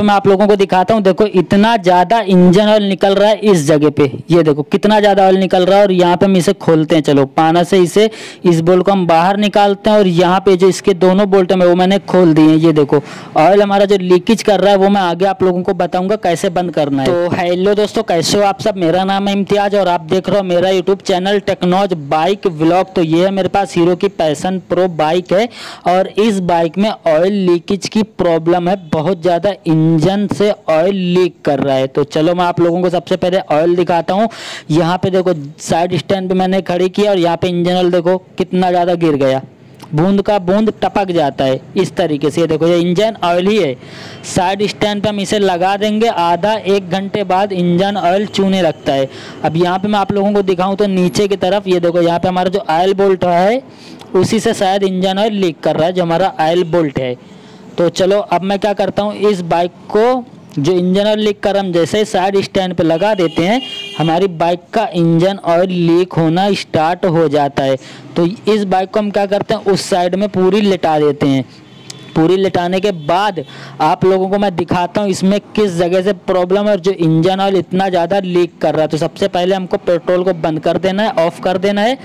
पे मैं आप लोगों को दिखाता हूँ, देखो इतना ज़्यादा इंजन ऑयल निकल रहा है इस जगह पे। ये देखो कितना ज़्यादा ऑयल निकल रहा है और यहाँ पे हम इसे खोलते हैं, चलो पाना से इसे, इस बोल्ट को हम बाहर निकालते हैं और यहाँ पे जो इसके दोनों बोल्ट है, वो मैंने खोल दिए ये देखो। ऑयल हमारा जो लीकेज कर रहा है, वो मैं आगे आप लोगों को बताऊँगा कैसे बंद करना है। तो हेलो दोस्तों, कैसे हो आप सब? मेरा नाम है इम्तियाज़ और आप देख रहे हो मेरा YouTube channel Technos bike vlog तो ये है मेरे पास हीरो की पैसन प्रो बाइक है और इस बाइक में ऑयल लीकेज की प्रॉब्लम है, बहुत ज़्यादा इंजन से ऑयल लीक कर रहा है। तो चलो मैं आप लोगों को सबसे पहले ऑयल दिखाता हूँ। यहाँ पे देखो साइड स्टैंड पे मैंने खड़ी किया और यहाँ पे इंजन ऑयल देखो, कितना ज़्यादा गिर गया। बूंद का बूंद टपक जाता है, इस तरीके से। देखो, ये इंजन ऑयल ही है। साइड स्टैंड पे हम इसे लगा देंगे। आधा एक घंटे बाद इंजन ऑयल चूने लगता है। अब यहाँ पे मैं आप लोगों को दिखाऊँ तो नीचे की तरफ़, ये देखो, यहाँ पे हमारा जो ऑयल बोल्ट है, उसी से शायद इंजन ऑयल लीक कर रहा है, जो हमारा ऑयल बोल्ट है। तो चलो, अब मैं क्या करता हूँ, इस बाइक को जो इंजन ऑयल लीक कर हम जैसे साइड स्टैंड पे लगा देते हैं, हमारी बाइक का इंजन ऑयल लीक होना स्टार्ट हो जाता है। तो इस बाइक को हम क्या करते हैं, उस साइड में पूरी लिटा देते हैं। पूरी लिटाने के बाद आप लोगों को मैं दिखाता हूँ, इसमें किस जगह से प्रॉब्लम है और जो इंजन ऑयल इतना ज़्यादा लीक कर रहा है। तो सबसे पहले हमको पेट्रोल को बंद कर देना है ऑफ़ कर देना है।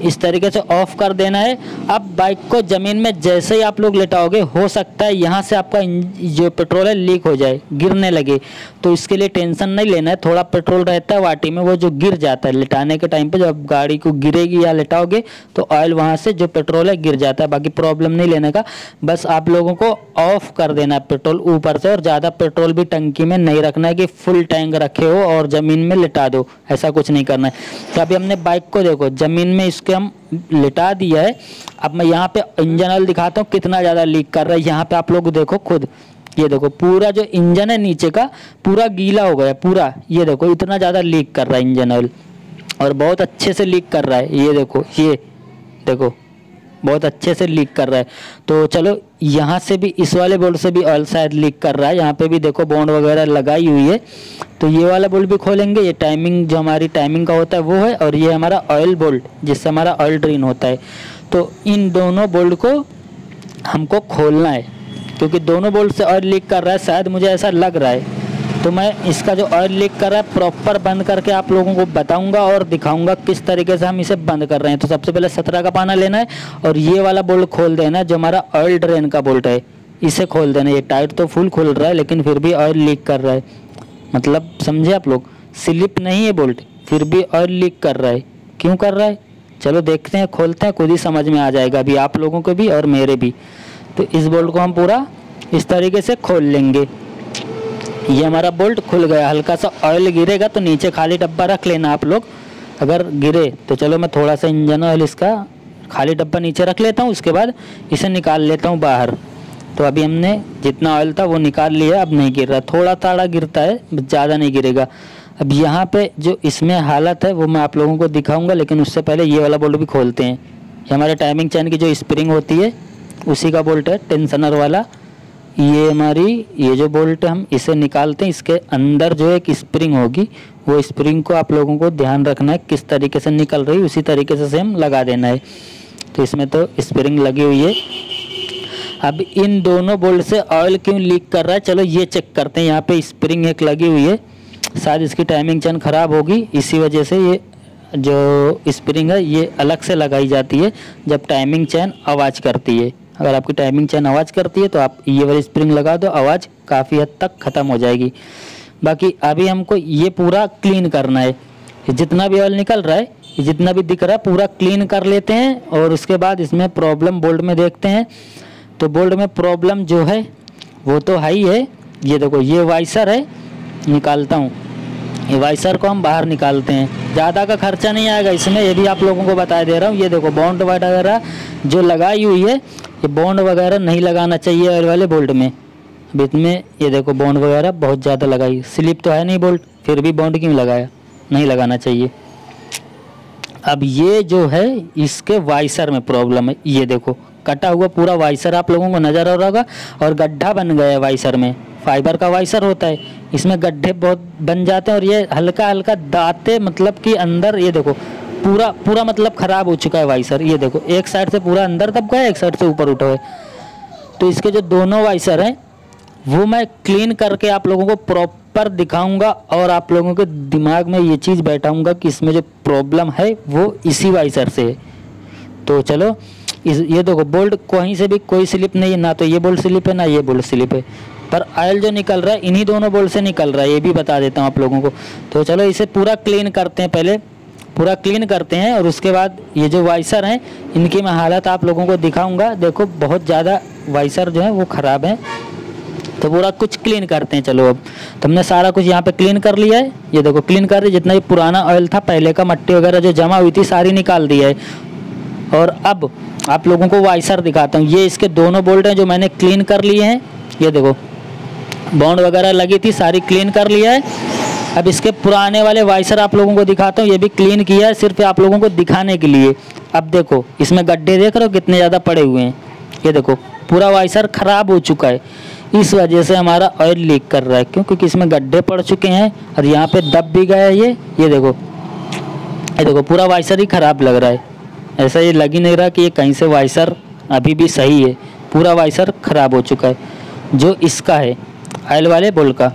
इस तरीके से ऑफ़ कर देना है। अब बाइक को ज़मीन में जैसे ही आप लोग लेटाओगे, हो सकता है यहाँ से आपका जो पेट्रोल है लीक हो जाए, गिरने लगे। तो इसके लिए टेंशन नहीं लेना है, थोड़ा पेट्रोल रहता है, वाटी में वो जो गिर जाता है, लेटाने के टाइम पे जब गाड़ी को गिरेगी या लेटाओगे तो ऑयल वहाँ से जो पेट्रोल है गिर जाता है। बाकी प्रॉब्लम नहीं लेने का। बस आप लोगों को ऑफ़ कर देना है पेट्रोल ऊपर से, और ज़्यादा पेट्रोल भी टंकी में नहीं रखना है कि फुल टैंक रखे हो और ज़मीन में लिटा दो। ऐसा कुछ नहीं करना है। तो अभी हमने बाइक को देखो, ज़मीन में इसके हम लिटा दिया है। अब मैं यहाँ पे इंजन ऑयल दिखाता हूँ, कितना ज़्यादा लीक कर रहा है। यहाँ पे आप लोग देखो खुद। ये देखो, पूरा जो इंजन है नीचे का, पूरा गीला हो गया पूरा। ये देखो, इतना ज़्यादा लीक कर रहा है इंजन ऑयल। और बहुत अच्छे से लीक कर रहा है। ये देखो ये देखो। बहुत अच्छे से लीक कर रहा है। तो चलो, यहाँ से भी, इस वाले बोल्ट से भी ऑयल शायद लीक कर रहा है। यहाँ पे भी देखो बॉन्ड वगैरह लगाई हुई है। तो ये वाला बोल्ट भी खोलेंगे। ये टाइमिंग जो हमारी टाइमिंग का होता है, वो है। और ये हमारा ऑयल बोल्ट, जिससे हमारा ऑयल ड्रेन होता है। तो इन दोनों बोल्ट को हमको खोलना है। क्योंकि दोनों बोल्ट से ऑयल लीक कर रहा है। शायद मुझे ऐसा लग रहा है। तो मैं इसका जो ऑयल लीक कर रहा है प्रॉपर बंद करके आप लोगों को बताऊँगा और दिखाऊँगा किस तरीके से हम इसे बंद कर रहे हैं। तो सबसे पहले सत्रह का पाना लेना है और ये वाला बोल्ट खोल देना है, जो हमारा ऑयल ड्रेन का बोल्ट है। इसे खोल देना ये टाइट तो फुल खुल रहा है, लेकिन फिर भी ऑयल लीक कर रहा है। मतलब समझे आप लोग? स्लिप नहीं है बोल्ट फिर भी ऑयल लीक कर रहा है। क्यों कर रहा है? चलो देखते हैं, खोलते हैं, खुद ही समझ में आ जाएगा, अभी आप लोगों को भी और मेरे भी। तो इस बोल्ट को हम पूरा इस तरीके से खोल लेंगे। ये हमारा बोल्ट खुल गया, हल्का सा ऑयल गिरेगा तो नीचे खाली डब्बा रख लेना आप लोग। अगर गिरे तो चलो मैं थोड़ा सा इंजन ऑयल इसका खाली डब्बा नीचे रख लेता हूँ, उसके बाद इसे निकाल लेता हूँ बाहर। तो अभी हमने जितना ऑयल था वो निकाल लिया, अब नहीं गिर रहा। थोड़ा ताड़ा गिरता है ज़्यादा नहीं गिरेगा। अब यहाँ पे जो इसमें हालत है, वो मैं आप लोगों को दिखाऊँगा, लेकिन उससे पहले ये वाला बोल्ट भी खोलते हैं। ये हमारे टाइमिंग चैन की जो स्प्रिंग होती है, उसी का बोल्ट है टेंसनर वाला। ये हमारी, ये जो बोल्ट हम इसे निकालते हैं, इसके अंदर जो एक स्प्रिंग होगी, वो स्प्रिंग को आप लोगों को ध्यान रखना है, किस तरीके से निकल रही उसी तरीके से सेम लगा देना है। तो इसमें तो स्प्रिंग लगी हुई है। अब इन दोनों बोल्ट से ऑयल क्यों लीक कर रहा है? चलो ये चेक करते हैं, यहाँ पे स्प्रिंग एक लगी हुई है। शायद इसकी टाइमिंग चैन ख़राब होगी, इसी वजह से ये जो स्प्रिंग है, ये अलग से लगाई जाती है, जब टाइमिंग चैन आवाज़ करती है। अगर आपकी टाइमिंग चैन आवाज़ करती है तो आप ये वाली स्प्रिंग लगा दो, आवाज़ काफ़ी हद तक ख़त्म हो जाएगी। बाकी अभी हमको ये पूरा क्लीन करना है। जितना भी ऑयल निकल रहा है, जितना भी दिख रहा है, पूरा क्लीन कर लेते हैं, और उसके बाद इसमें प्रॉब्लम बोल्ट में देखते हैं। तो बोल्ट में प्रॉब्लम जो है, वो तो है ही। है ये देखो, ये वाइसर है, निकालता हूँ। ये वाइसर को हम बाहर निकालते हैं। ज़्यादा का खर्चा नहीं आएगा इसमें, ये भी आप लोगों को बता दे रहा हूँ। ये देखो बॉन्ड वगैरह जो लगाई हुई है ये बॉन्ड वगैरह नहीं लगाना चाहिए ऑयल वाले बोल्ट में। अब इसमें, ये देखो बॉन्ड वगैरह बहुत ज़्यादा लगाई। स्लिप तो है नहीं बोल्ट फिर भी बॉन्ड क्यों लगाया? नहीं लगाना चाहिए। अब ये जो है, इसके वाइसर में प्रॉब्लम है। ये देखो, कटा हुआ पूरा वाइसर आप लोगों को नज़र आ रहा होगा, और गड्ढा बन गया है वाइसर में। फाइबर का वाइसर होता है। इसमें गड्ढे बहुत बन जाते हैं, और ये हल्का हल्का दाते मतलब कि अंदर, ये देखो पूरा पूरा मतलब ख़राब हो चुका है वाइसर ये देखो, एक साइड से पूरा अंदर दब गया, एक साइड से ऊपर उठा हुआ है। तो इसके जो दोनों वाइसर हैं, वो मैं क्लीन करके आप लोगों को प्रॉपर दिखाऊँगा और आप लोगों के दिमाग में ये चीज़ बैठाऊँगा कि इसमें जो प्रॉब्लम है, वो इसी वाइसर से है। तो चलो, इस, ये देखो बोल्ट कहीं से भी कोई स्लिप नहीं है, ना तो ये बोल्ट स्लिप है, ना ये बोल्ट स्लिप है। पर आयल जो निकल रहा है, इन्हीं दोनों बोल्ट से निकल रहा है, ये भी बता देता हूँ आप लोगों को। तो चलो, इसे पूरा क्लीन करते हैं पहले। पूरा क्लीन करते हैं और उसके बाद ये जो वाइसर हैं, इनकी मैं हालत आप लोगों को दिखाऊँगा। देखो, बहुत ज़्यादा वाइसर जो है वो ख़राब है। तो पूरा कुछ क्लीन करते हैं, चलो अब। तो हमने सारा कुछ यहाँ पे क्लीन कर लिया है। ये देखो क्लीन कर रही जितना भी पुराना ऑयल था, पहले का मट्टी वगैरह जो जमा हुई थी, सारी निकाल दिया है। और अब आप लोगों को वाइसर दिखाता हूँ। ये इसके दोनों बोल्ट हैं जो मैंने क्लीन कर लिए हैं। ये देखो बॉन्ड वगैरह लगी थी, सारी क्लीन कर लिया है। अब इसके पुराने वाले वाइसर आप लोगों को दिखाता हूँ, ये भी क्लीन किया है सिर्फ़ आप लोगों को दिखाने के लिए। अब देखो, इसमें गड्ढे देख रहे हो कितने ज़्यादा पड़े हुए हैं? ये देखो, पूरा वाइसर ख़राब हो चुका है। इस वजह से हमारा ऑयल लीक कर रहा है क्यों क्योंकि इसमें गड्ढे पड़ चुके हैं और यहाँ पे दब भी गया है ये। ये देखो ये देखो, पूरा वाइसर ही ख़राब लग रहा है। ऐसा ये लग ही नहीं रहा कि ये कहीं से वाइसर अभी भी सही है। पूरा वाइसर ख़राब हो चुका है। जो इसका है ऑयल वाले बोल का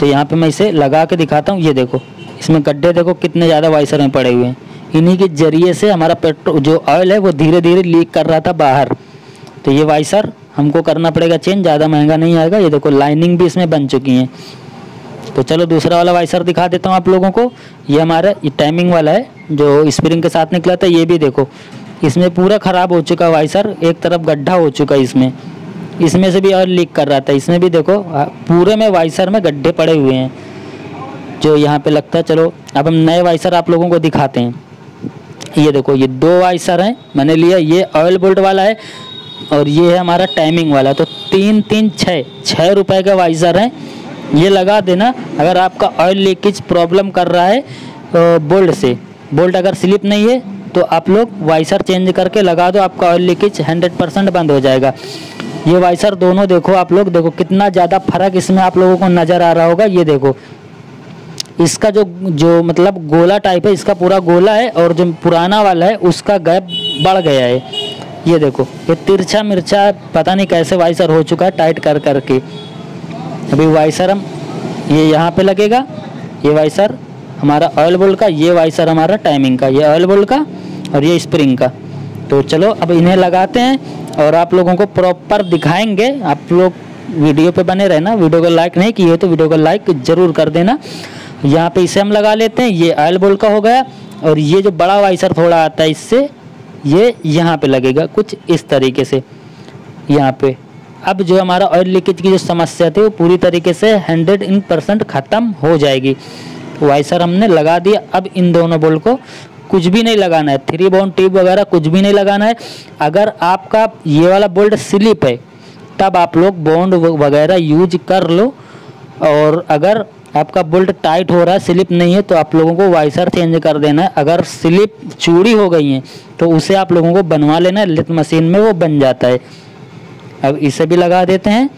तो यहाँ पे मैं इसे लगा के दिखाता हूँ। ये देखो, इसमें गड्ढे देखो कितने ज़्यादा वाइसर में पड़े हुए हैं। इन्हीं के ज़रिए से हमारा पेट्रोल जो ऑयल है वो धीरे धीरे लीक कर रहा था बाहर। तो ये वाइसर हमको करना पड़ेगा चेंज ज़्यादा महँगा नहीं आएगा। ये देखो लाइनिंग भी इसमें बन चुकी है। तो चलो, दूसरा वाला वाइसर दिखा देता हूँ आप लोगों को। ये हमारा, ये टाइमिंग वाला है, जो स्प्रिंग के साथ निकला था, ये भी देखो। इसमें पूरा ख़राब हो चुका वाइसर, एक तरफ़ गड्ढा हो चुका है इसमें। इसमें से भी और लीक कर रहा था। इसमें भी देखो पूरे में वाइसर में गड्ढे पड़े हुए हैं, जो यहाँ पे लगता है, चलो, अब हम नए वाइसर आप लोगों को दिखाते हैं। ये देखो, ये दो वाइसर हैं, मैंने लिया, ये ऑयल बोल्ट वाला है और ये है हमारा टाइमिंग वाला। तो तीन तीन छः छः रुपये का वाइसर है। ये लगा देना, अगर आपका ऑयल लीकेज प्रॉब्लम कर रहा है बोल्ट से। बोल्ट अगर स्लिप नहीं है तो आप लोग वाइसर चेंज करके लगा दो, आपका ऑयल लीकेज हंड्रेड परसेंट बंद हो जाएगा। ये वाइसर दोनों देखो आप लोग, देखो कितना ज़्यादा फ़र्क इसमें आप लोगों को नज़र आ रहा होगा। ये देखो, इसका जो जो मतलब गोला टाइप है, इसका पूरा गोला है और जो पुराना वाला है, उसका गैप बढ़ गया है। ये देखो, ये तिरछा मिर्चा, पता नहीं कैसे वाइसर हो चुका है, टाइट कर करके। अभी वाइसर हम, ये यहाँ पे लगेगा। ये वाइसर हमारा ऑयल बोल्ट का, ये वाइसर हमारा टाइमिंग का, ये ऑयल बोल्ट का और ये स्प्रिंग का। तो चलो, अब इन्हें लगाते हैं। और आप लोगों को प्रॉपर दिखाएँगे। आप लोग वीडियो पे बने रहना, वीडियो को लाइक नहीं किए तो वीडियो को लाइक ज़रूर कर देना। यहाँ पे इसे हम लगा लेते हैं, ये ऑयल बोल का हो गया और ये जो बड़ा वाइसर थोड़ा आता है इससे, ये यहाँ पे लगेगा कुछ इस तरीके से, यहाँ पे। अब जो हमारा ऑयल लीकेज की जो समस्या थी, वो पूरी तरीके से हंड्रेड इन परसेंट ख़त्म हो जाएगी। वाइसर हमने लगा दिया, अब इन दोनों बोल को कुछ भी नहीं लगाना है। थ्री बॉन्ड टिप वगैरह कुछ भी नहीं लगाना है। अगर आपका ये वाला बोल्ट स्लिप है, तब आप लोग बॉन्ड वगैरह यूज़ कर लो। और अगर आपका बोल्ट टाइट हो रहा है स्लिप नहीं है तो आप लोगों को वाइसर चेंज कर देना है। अगर स्लिप चूड़ी हो गई है तो उसे आप लोगों को बनवा लेना है। लिथ मशीन में वो बन जाता है। अब इसे भी लगा देते हैं।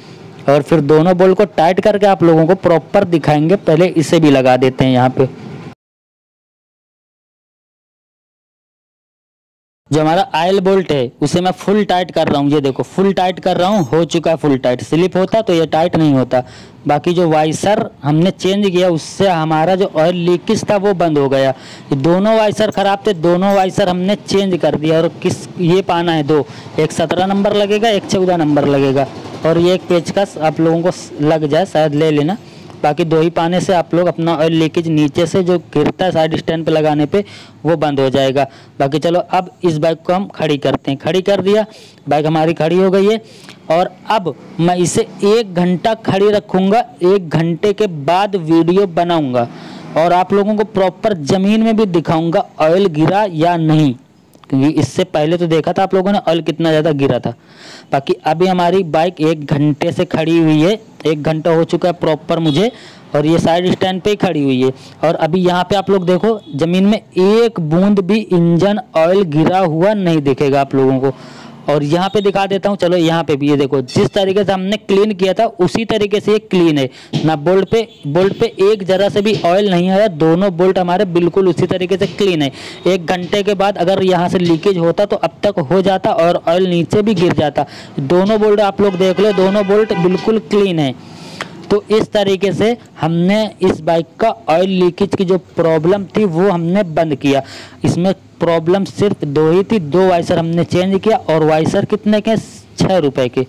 और फिर दोनों बोल्ट को टाइट करके आप लोगों को प्रॉपर दिखाएँगे। पहले इसे भी लगा देते हैं यहाँ पे। जो हमारा आयल बोल्ट है, उसे मैं फुल टाइट कर रहा हूँ, ये देखो, फुल टाइट कर रहा हूँ, हो चुका है फुल टाइट। स्लिप होता तो ये टाइट नहीं होता। बाकी जो वाइसर हमने चेंज किया, उससे हमारा जो ऑयल लीकेज था, वो बंद हो गया। दोनों वाइसर खराब थे, दोनों वाइसर हमने चेंज कर दिया, और किस, ये पाना है दो। एक सत्रह नंबर लगेगा, एक चौदह नंबर लगेगा। और ये एक पेचकस आप लोगों को लग जाए, शायद ले लेना। बाकी दो ही पाने से आप लोग अपना ऑयल लीकेज नीचे से जो गिरता है साइड स्टैंड पे लगाने पे, वो बंद हो जाएगा। बाकी चलो, अब इस बाइक को हम खड़ी करते हैं। खड़ी कर दिया बाइक हमारी खड़ी हो गई है। और अब मैं इसे एक घंटा खड़ी रखूँगा, एक घंटे के बाद वीडियो बनाऊँगा। और आप लोगों को प्रॉपर ज़मीन में भी दिखाऊँगा ऑयल गिरा या नहीं। इससे पहले तो देखा था आप लोगों ने ऑयल कितना ज़्यादा गिरा था। बाकी अभी हमारी बाइक एक घंटे से खड़ी हुई है, एक घंटा हो चुका है प्रॉपर मुझे, और ये साइड स्टैंड पे ही खड़ी हुई है। और अभी यहाँ पे आप लोग देखो, ज़मीन में एक बूंद भी इंजन ऑयल गिरा हुआ नहीं दिखेगा आप लोगों को। और यहाँ पे दिखा देता हूँ, चलो यहाँ पे भी ये देखो, जिस तरीके से हमने क्लीन किया था, उसी तरीके से ये क्लीन है। ना बोल्ट पे बोल्ट पे एक जरा से भी ऑयल नहीं आया, दोनों बोल्ट हमारे बिल्कुल उसी तरीके से क्लीन है। एक घंटे के बाद अगर यहाँ से लीकेज होता तो अब तक हो जाता और ऑयल नीचे भी गिर जाता। दोनों बोल्ट आप लोग देख लो, दोनों बोल्ट बिल्कुल क्लीन है। तो इस तरीके से हमने इस बाइक का ऑयल लीकेज की जो प्रॉब्लम थी, वो हमने बंद किया। इसमें प्रॉब्लम सिर्फ़ दो ही थी, दो वाइसर हमने चेंज किया और वाइसर कितने के? छः रुपये के।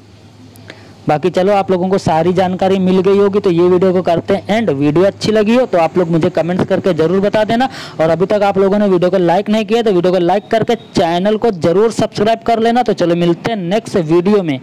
बाकी चलो, आप लोगों को सारी जानकारी मिल गई होगी तो ये वीडियो को करते हैं एंड वीडियो अच्छी लगी हो तो आप लोग मुझे कमेंट्स करके ज़रूर बता देना। और अभी तक आप लोगों ने वीडियो को लाइक नहीं किया तो वीडियो को लाइक करके चैनल को ज़रूर सब्सक्राइब कर लेना। तो चलो मिलते हैं नेक्स्ट वीडियो में।